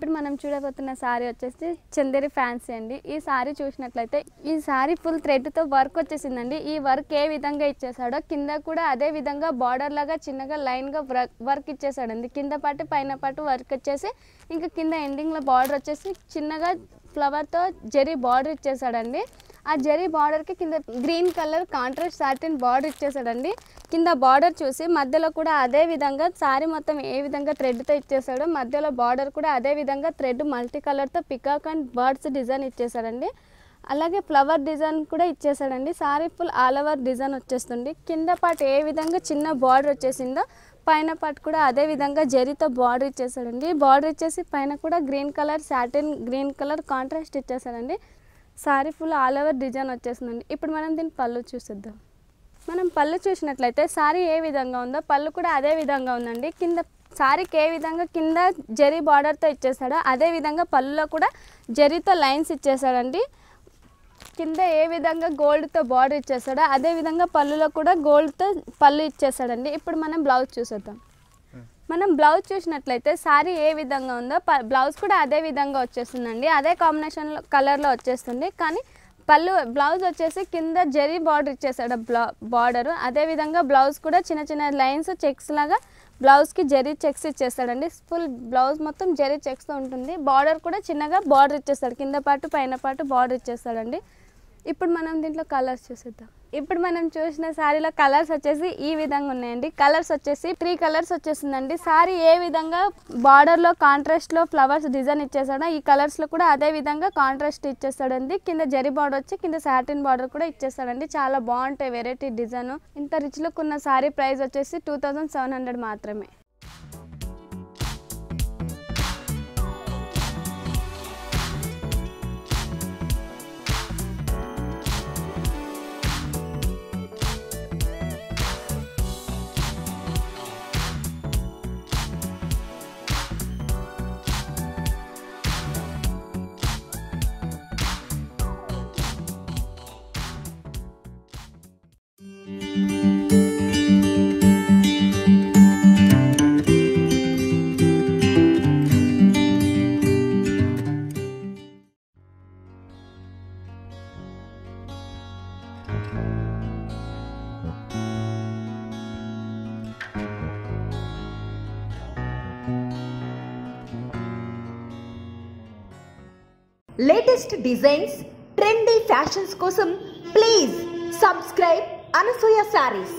ఇప్పుడు మనం చూడబోతున్న శారీ వచ్చేసి చందేరి ఫ్యాన్సీ అండి. ఈ సారీ చూసినట్లయితే ఈ సారీ ఫుల్ థ్రెడ్తో వర్క్ వచ్చేసిందండి. ఈ వర్క్ ఏ విధంగా ఇచ్చేసాడో కింద కూడా అదే విధంగా బార్డర్ లాగా చిన్నగా లైన్గా వర్క్ ఇచ్చేసాడండి. కింద పాటు పైన పాటు వర్క్ వచ్చేసి ఇంకా కింద ఎండింగ్లో బార్డర్ వచ్చేసి చిన్నగా ఫ్లవర్తో జెరీ బార్డర్ ఇచ్చేసాడండి. ఆ జరీ బార్డర్కి కింద green colour contrast satin border ఇచ్చేసాడండి. కింద బార్డర్ చూసి మధ్యలో కూడా అదే విధంగా సారీ మొత్తం ఏ విధంగా థ్రెడ్తో ఇచ్చేసాడో మధ్యలో బార్డర్ కూడా అదే విధంగా థ్రెడ్ మల్టీ కలర్తో పికాక్ అండ్ బర్డ్స్ డిజైన్ ఇచ్చేసాడండి. అలాగే ఫ్లవర్ డిజైన్ కూడా ఇచ్చేసాడండి. Sari full all over design వచ్చేస్తుంది. కింద పాటు ఏ విధంగా చిన్న బార్డర్ వచ్చేసిందో పైన పాటు కూడా అదే విధంగా జరీతో బార్డర్ ఇచ్చేసాడండి. బార్డర్ ఇచ్చేసి పైన కూడా green colour satin green colour contrast ఇచ్చేసాడండి. Sari full all over design వచ్చేసిందండి. ఇప్పుడు మనం దీని పళ్ళు చూసేద్దాం. మనం పళ్ళు చూసినట్లయితే శారీ ఏ విధంగా ఉందో పళ్ళు కూడా అదే విధంగా ఉందండి. కింద శారీకి ఏ విధంగా కింద జరీ బార్డర్తో ఇచ్చేసాడో అదే విధంగా పళ్ళులో కూడా జరీతో లైన్స్ ఇచ్చేసాడండి. కింద ఏ విధంగా గోల్డ్తో బార్డర్ ఇచ్చేసాడో అదే విధంగా పళ్ళులో కూడా గోల్డ్తో పళ్ళు ఇచ్చేసాడండి. ఇప్పుడు మనం బ్లౌజ్ చూసేద్దాం. మనం బ్లౌజ్ చూసినట్లయితే సారీ ఏ విధంగా ఉందో ప- బ్లౌజ్ కూడా అదే విధంగా వచ్చేస్తుందండి. అదే కాంబినేషన్లో కలర్లో వచ్చేస్తుంది. కానీ పళ్ళు బ్లౌజ్ వచ్చేసి కింద జరీ బార్డర్ ఇచ్చేసాడు బ్లా బార్డర్ అదే విధంగా బ్లౌజ్ కూడా చిన్న చిన్న లైన్స్ చెక్స్ లాగా బ్లౌజ్కి జరీ చెక్స్ ఇచ్చేస్తాడండి. ఫుల్ బ్లౌజ్ మొత్తం జరీ చెక్స్తో ఉంటుంది. బార్డర్ కూడా చిన్నగా బార్డర్ ఇచ్చేస్తాడు. కింద పాటు పైన పాటు బార్డర్ ఇచ్చేస్తాడండి. ఇప్పుడు మనం దీంట్లో కలర్స్ చూసేద్దాం. ఇప్పుడు మనం చూసిన శారీలో కలర్స్ వచ్చేసి ఈ విధంగా ఉన్నాయండి. కలర్స్ వచ్చేసి త్రీ కలర్స్ వచ్చేసిందండి శారీ ఏ విధంగా బార్డర్లో కాంట్రాస్ట్లో ఫ్లవర్స్ డిజైన్ ఇచ్చేసాడో ఈ కలర్స్లో కూడా అదే విధంగా కాంట్రాస్ట్ ఇచ్చేస్తాడండి. కింద జరీ బార్డర్ వచ్చి కింద సాటిన్ బార్డర్ కూడా ఇచ్చేస్తాడండి. చాలా బాగుంటాయి వెరైటీ డిజైన్. ఇంత రిచ్ లుక్ ఉన్న శారీ ప్రైస్ వచ్చేసి టూ థౌజండ్ సెవెన్ హండ్రెడ్ మాత్రమే. లేటెస్ట్ డిజైన్స్ ట్రెండీ ఫ్యాషన్స్ కోసం ప్లీజ్ సబ్స్క్రైబ్ అనసూయ శారీస్